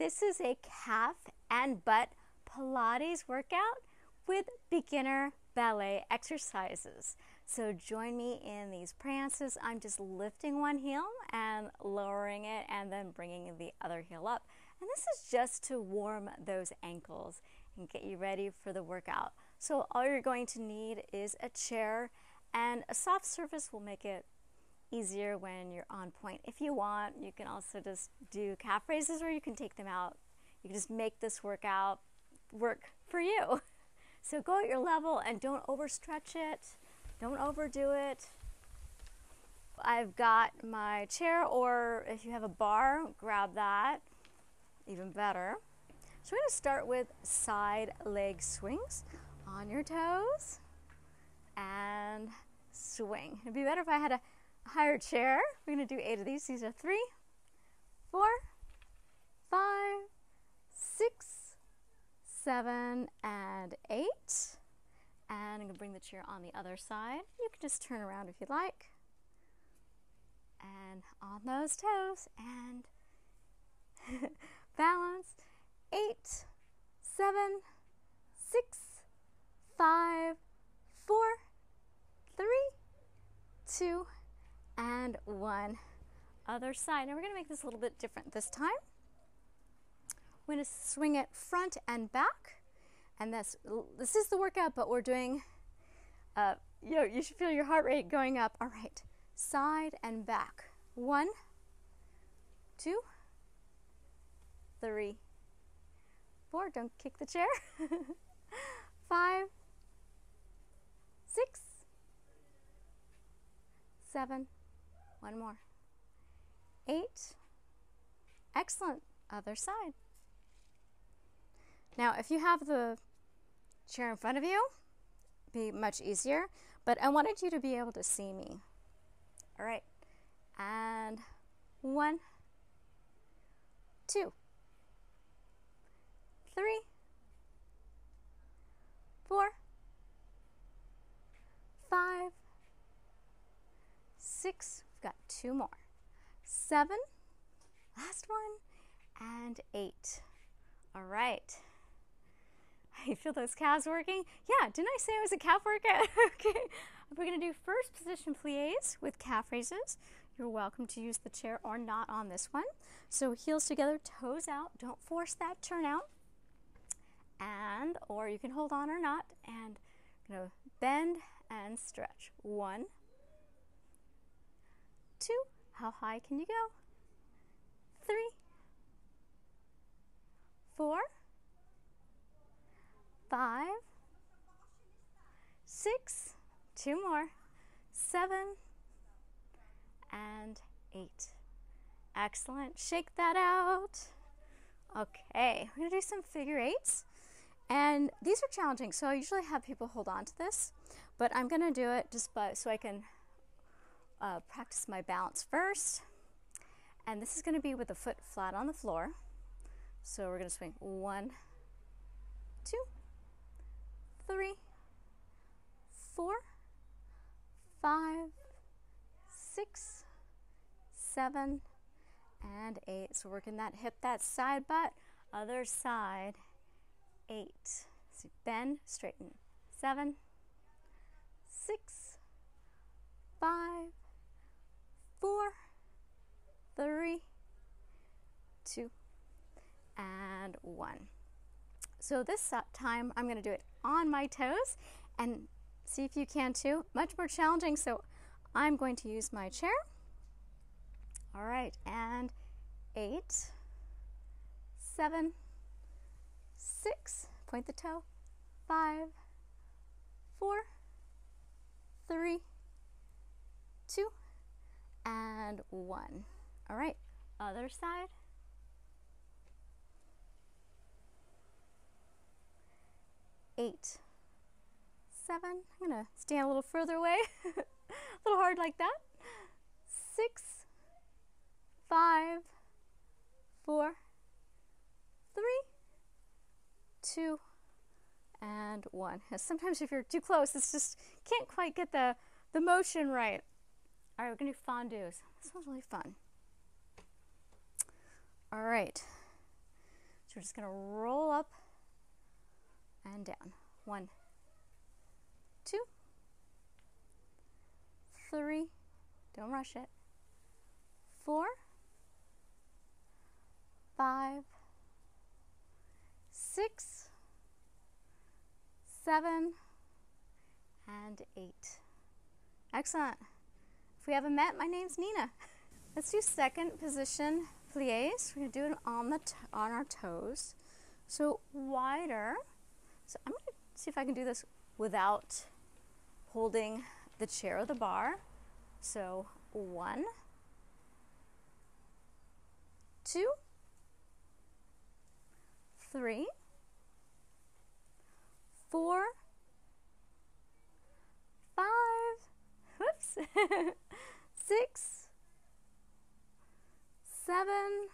This is a calf and butt Pilates workout with beginner ballet exercises. So join me in these prances. I'm just lifting one heel and lowering it and then bringing the other heel up. And this is just to warm those ankles and get you ready for the workout. So all you're going to need is a chair and a soft surface will make it easier when you're on point. If you want, you can also just do calf raises or you can take them out. You can just make this workout work for you. So go at your level and don't overstretch it. Don't overdo it. I've got my chair or if you have a barre, grab that. Even better. So we're to start with side leg swings on your toes and swing. It'd be better if I had a higher chair. We're going to do eight of these. These are three, four, five, six, seven, and eight. And I'm going to bring the chair on the other side. You can just turn around if you'd like. And on those toes and balance. Eight, seven, six, five, four, three, two, and one. Other side. Now we're going to make this a little bit different this time. We're to swing it front and back. And this, this is the workout, but we're doing, uh, you know, you should feel your heart rate going up. All right, side and back. One, two, three, four. Don't kick the chair. Five, six, seven, one more. Eight. Excellent. Other side. Now, if you have the chair in front of you, be much easier, but I wanted you to be able to see me. All right. And one, two, three, four, five, six, we've got two more, seven, last one, and eight. All right. You feel those calves working? Yeah, didn't I say it was a calf workout? okay. We're going to do first position plies with calf raises. You're welcome to use the chair or not on this one. So heels together, toes out. Don't force that turn out. And, or you can hold on or not. And you know, bend and stretch. One, two, how high can you go? Three, four, five, six, two more, seven, and eight. Excellent. Shake that out. Okay, we're gonna do some figure eights. And these are challenging, so I usually have people hold on to this, but I'm gonna do it just by, so I can uh, practice my balance first. And this is gonna be with the foot flat on the floor. So we're gonna swing one, two, three, four, five, six, seven, and eight. So working that hip, that side butt, other side, eight. So bend, straighten. Seven, six, five, four, three, two, and one. So this time I'm going to do it on my toes and see if you can too. Much more challenging, so I'm going to use my chair. All right, and eight, seven, six, point the toe, five, four, three, two, and one. All right, other side. Eight, seven, I'm gonna stand a little further away, a little hard like that. Six, five, four, three, two, and one. Sometimes if you're too close, it's just can't quite get the, the motion right. All right, we're gonna do fondues. This one's really fun. All right. So we're just to roll up and down. One, two, three, don't rush it, four, five, six, seven, and eight. Excellent. We haven't met, my name's Nina. Let's do second position plies. We're going to do it on, the on our toes. So wider. So I'm going to see if I can do this without holding the chair or the barre. So one, two, three, four, five, six, seven,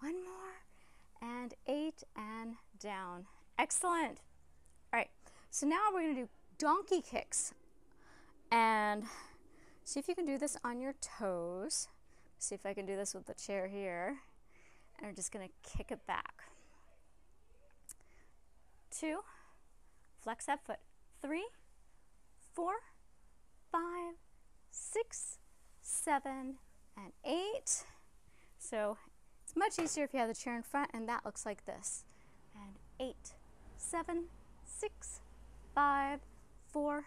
one more, and eight, and down. Excellent. All right, so now we're going to do donkey kicks. And see if you can do this on your toes. See if I can do this with the chair here. And we're just going to kick it back. Two, flex that foot. Three, four, five, six, seven, and eight. So it's much easier if you have the chair in front, and that looks like this. And eight, seven, six, five, four,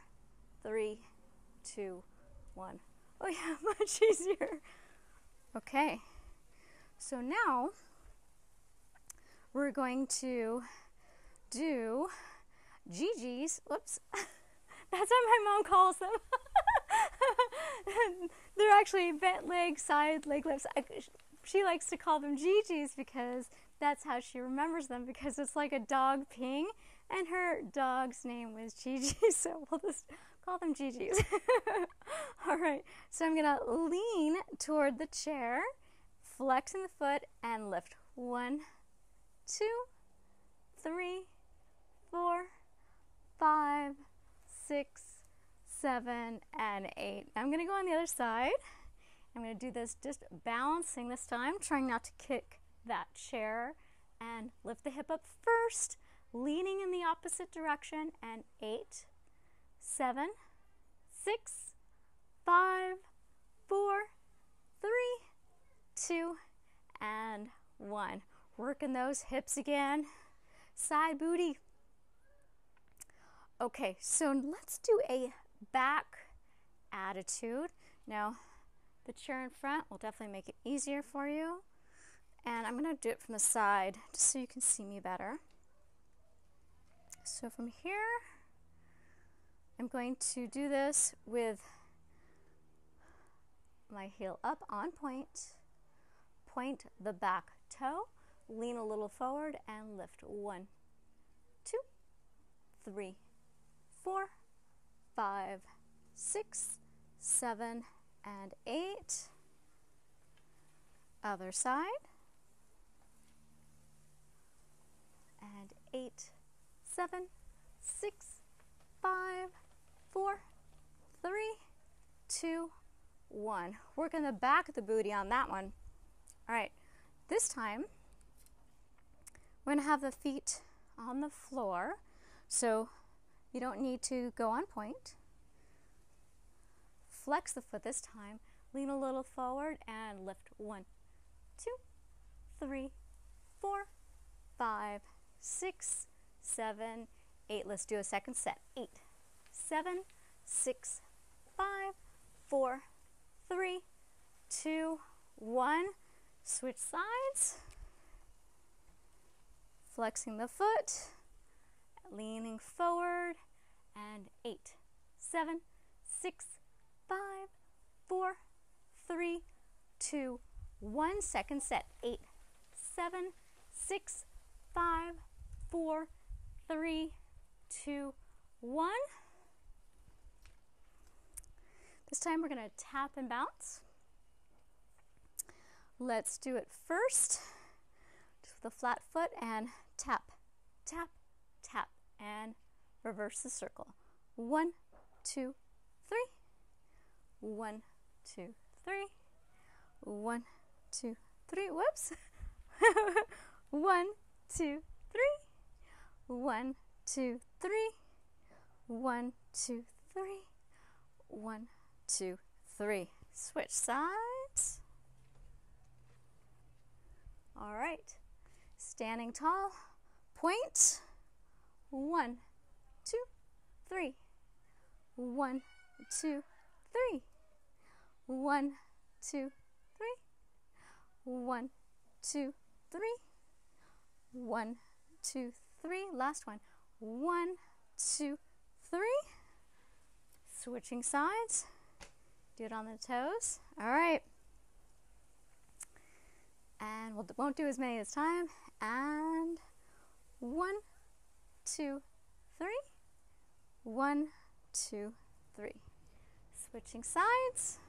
three, two, one. Oh yeah, much easier. Okay, so now we're going to do Gigi's. Whoops, that's what my mom calls them. They're actually bent leg, side leg lifts. I, she likes to call them Gigi's because that's how she remembers them because it's like a dog ping and her dog's name was Gigi, so we'll just call them Gigi's. All right, so I'm gonna lean toward the chair, flexing the foot, and lift. One, two, three, four, five, six, seven, and eight. I'm gonna go on the other side. I'm gonna do this just balancing this time, trying not to kick that chair and lift the hip up first leaning in the opposite direction, and eight, seven, six, five, four, three, two, and one. Working those hips again. Side booty. Okay, so let's do a back attitude. Now, the chair in front will definitely make it easier for you. And I'm going to do it from the side just so you can see me better. So from here, I'm going to do this with my heel up on point, point the back toe, lean a little forward and lift. One, two, three, four, five, six, seven, and eight. Other side. And eight, seven, six, five, four, three, two, one. Working the back of the booty on that one. All right, this time we're gonna have the feet on the floor. So you don't need to go on point. Flex the foot this time. Lean a little forward and lift. One, two, three, four, five, six, seven, eight. Let's do a second set. Eight, seven, six, five, four, three, two, one. Switch sides. Flexing the foot, leaning forward, and eight, seven, six, five, four, three, two, one. Second set. Eight, seven, six, five, four, three, two, one. This time we're going to tap and bounce. Let's do it first just with a flat foot and tap, tap, and reverse the circle. One, two, three. One, two, three. One, two, three. Whoops. One, two, three. One, two, three. One, two, three. One, two, three. Switch sides. All right. Standing tall. Point. One, two, three. One, two, three. One, two, three. One, two, three. One, two, three. Last one. One, two, three. Switching sides. Do it on the toes. All right. And we won't do as many this time. And one, two, three. One, two, three. Switching sides.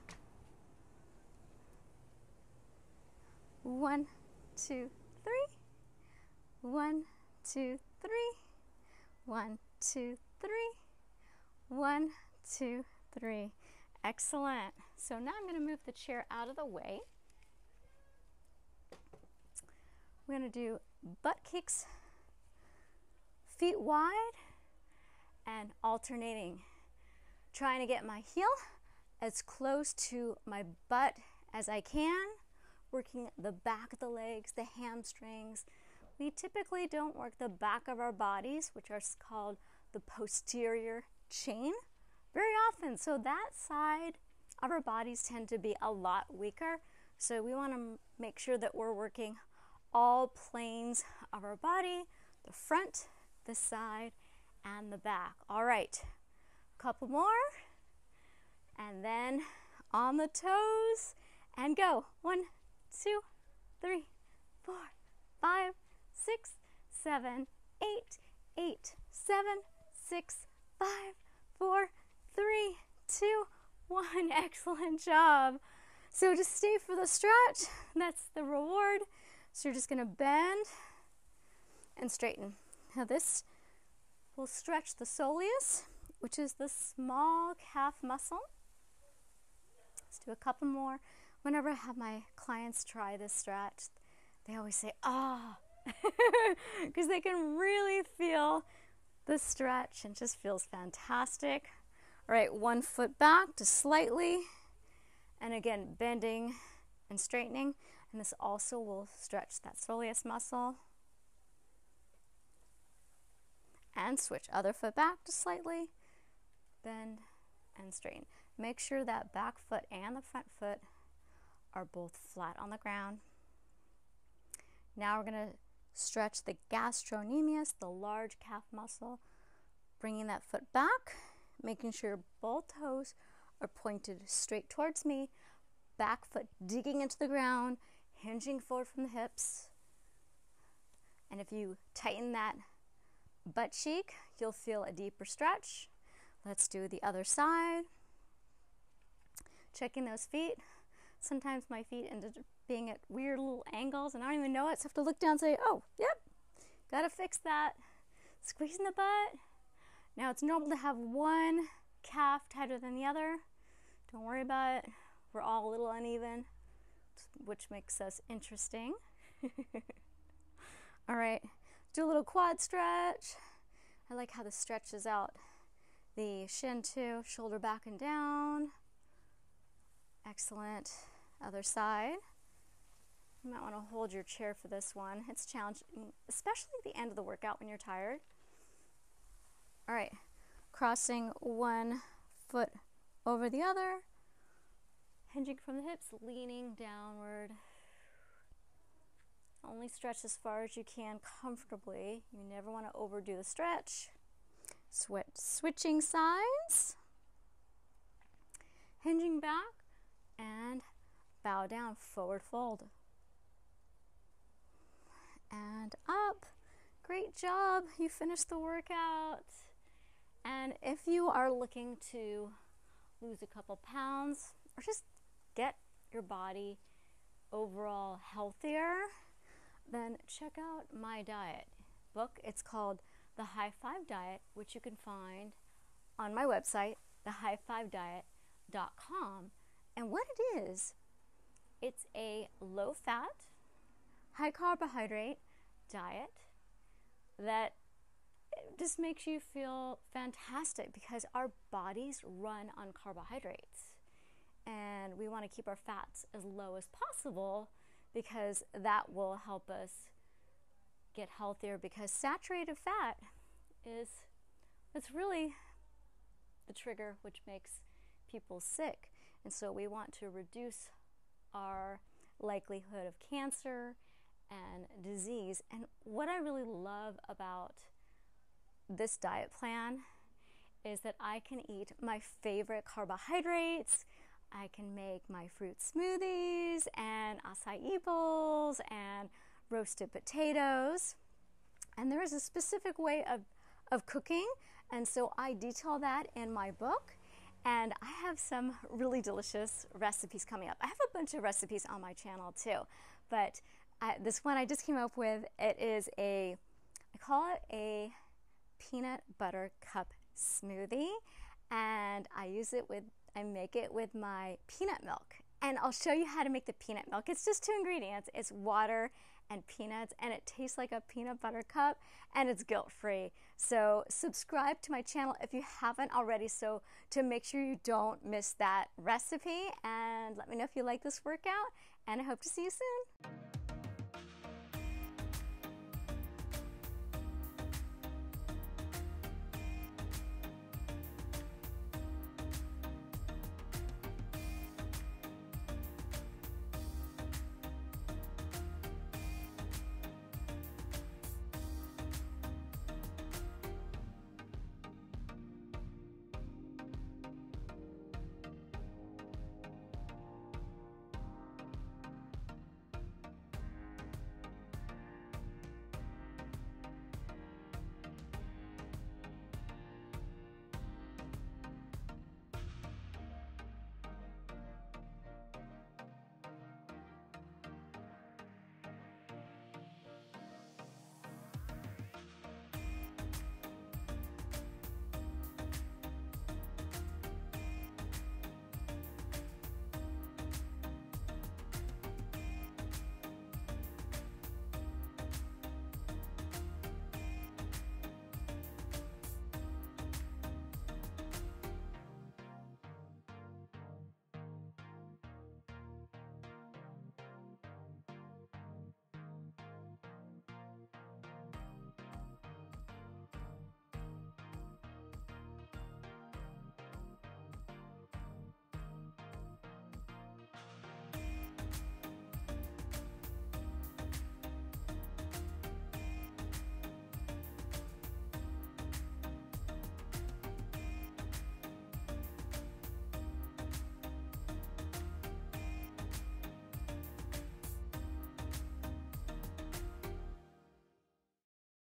One, two, three. One, two, three. One, two, three. One, two, three. Excellent. So now I'm going to move the chair out of the way. We're going to do butt kicks, feet wide, and alternating. Trying to get my heel as close to my butt as I can, working the back of the legs, the hamstrings. We typically don't work the back of our bodies, which are called the posterior chain, very often. So that side of our bodies tend to be a lot weaker. So we want to make sure that we're working all planes of our body, the front, the side, and the back. All right, a couple more. And then on the toes and go. One, two, three, four, five, six, seven, eight, eight, seven, six, five, four, three, two, one. Excellent job. So just stay for the stretch. That's the reward. So you're just to bend and straighten. Now this will stretch the soleus, which is the small calf muscle. Let's do a couple more. Whenever I have my clients try this stretch, they always say, ah, because they can really feel the stretch and just feels fantastic. All right, one foot back to slightly, and again, bending and straightening. And this also will stretch that soleus muscle. And switch other foot back to slightly, bend and straighten. Make sure that back foot and the front foot are both flat on the ground. Now we're going to stretch the gastrocnemius, the large calf muscle, bringing that foot back, making sure both toes are pointed straight towards me, back foot digging into the ground, hinging forward from the hips. And if you tighten that butt cheek, you'll feel a deeper stretch. Let's do the other side. Checking those feet. Sometimes my feet end up being at weird little angles and I don't even know it, so I have to look down and say, oh, yep, gotta fix that. Squeezing the butt. Now it's normal to have one calf tighter than the other. Don't worry about it. We're all a little uneven, which makes us interesting. all right, do a little quad stretch. I like how this stretches out the shin too, shoulder back and down. Excellent. Other side. You might want to hold your chair for this one. It's challenging, especially at the end of the workout when you're tired. All right, crossing one foot over the other, hinging from the hips, leaning downward. Only stretch as far as you can comfortably. You never want to overdo the stretch. Switch, switching sides, hinging back, and bow down, forward fold. And up. Great job. You finished the workout. And if you are looking to lose a couple pounds or just get your body overall healthier, then check out my diet book. It's called The High Five Diet, which you can find on my website, thehighfivediet.com. And what it is, it's a low fat, high carbohydrate diet that just makes you feel fantastic because our bodies run on carbohydrates. And we want to keep our fats as low as possible because that will help us get healthier because saturated fat is it's really the trigger which makes people sick. And so we want to reduce our likelihood of cancer and disease. And what I really love about this diet plan is that I can eat my favorite carbohydrates. I can make my fruit smoothies and acai bowls and roasted potatoes. And there is a specific way of, of cooking, and so I detail that in my book. And I have some really delicious recipes coming up. I have a bunch of recipes on my channel too, but uh, this one I just came up with, it is a, I call it a peanut butter cup smoothie. And I use it with, I make it with my peanut milk. And I'll show you how to make the peanut milk. It's just two ingredients. It's water and peanuts and it tastes like a peanut butter cup and it's guilt free. So subscribe to my channel if you haven't already so to make sure you don't miss that recipe and let me know if you like this workout and I hope to see you soon.